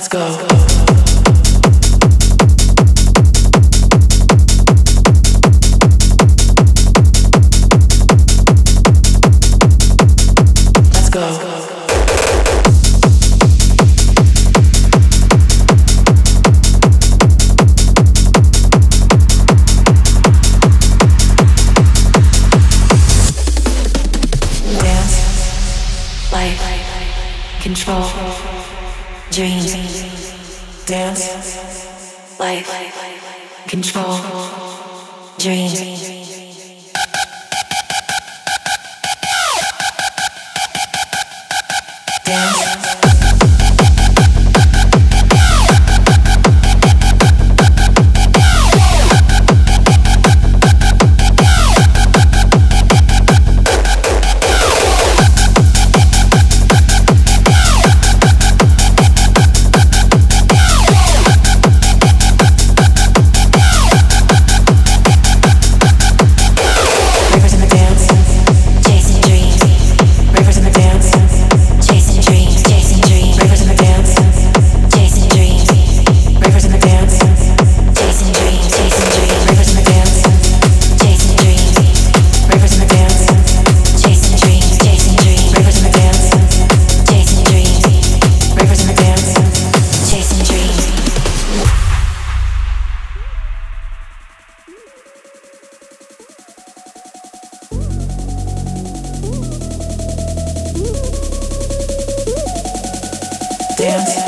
Let's go. Let's go. Life, control, dreams, dance, life, control, dreams. Dance. dance.